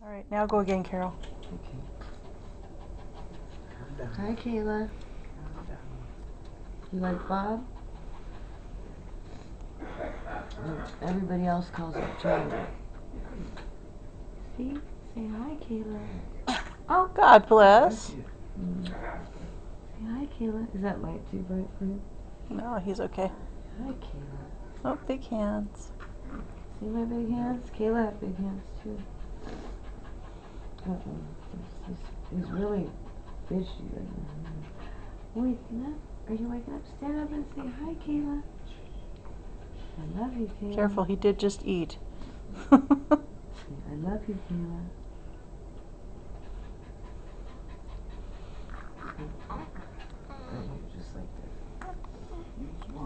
All right, now go again, Carol. Okay. Hi, Kayla. You like Bob? Everybody else calls him Charlie. See? Say hi, Kayla. Oh, God bless. Mm. Say hi, Kayla. Is that light too bright for him? No, he's okay. Hi, Kayla. Oh, big hands. See my big hands? Kayla has big hands too. Uh-oh. He's, he's, he's really fishy right now. Waking up? Are you waking up? Stand up and say hi, Kayla. I love you, Kayla. Careful, he did just eat. I love you, Kayla. Just like that.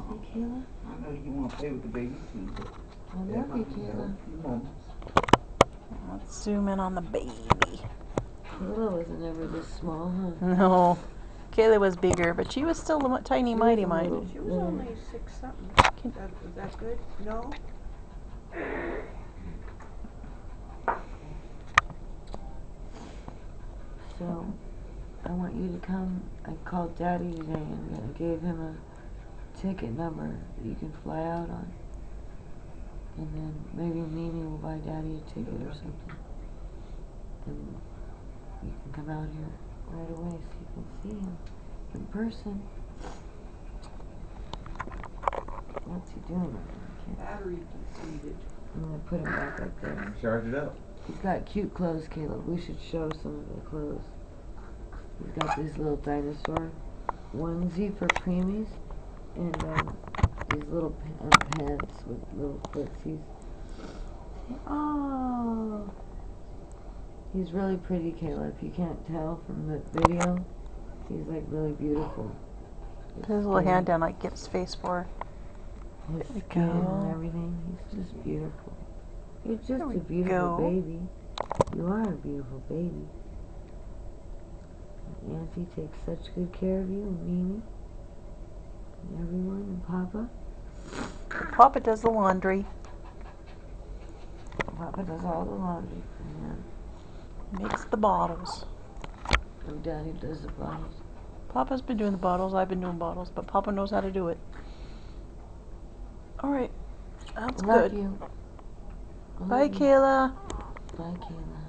Hey, Kayla. I know you want to play with the baby too, I that love you, Kayla. a few moments. Let's zoom in on the baby. Kayla wasn't ever this small, huh? No. Kayla was bigger, but she was still a tiny She mighty mite. She was only six something. Can- That, is that good? No? So, I want you to come. I called Daddy today and I gave him a ticket number that you can fly out on. And then maybe Mimi will buy Daddy a ticket or something. And you can come out here right away so you can see him in person. What's he doing? right now? Battery depleted. I'm gonna put him back up there. Charge it up. He's got cute clothes, Caleb. We should show some of the clothes. He's got this little dinosaur onesie for preemies, and um, these little um, pants with little footsies. Oh, he's really pretty, Caleb. If you can't tell from the video, he's like really beautiful. Put his little hand down like get his face for. His we skin and everything. He's just beautiful. You're just a beautiful go. baby. You are a beautiful baby. Auntie takes such good care of you and Mimi and everyone and Papa. Papa does the laundry, Papa does all the laundry. Makes the bottles. And Daddy does the bottles. Papa's been doing the bottles, I've been doing bottles, but Papa knows how to do it. All right, that's Love good. you. Bye. Kayla. Bye, Kayla.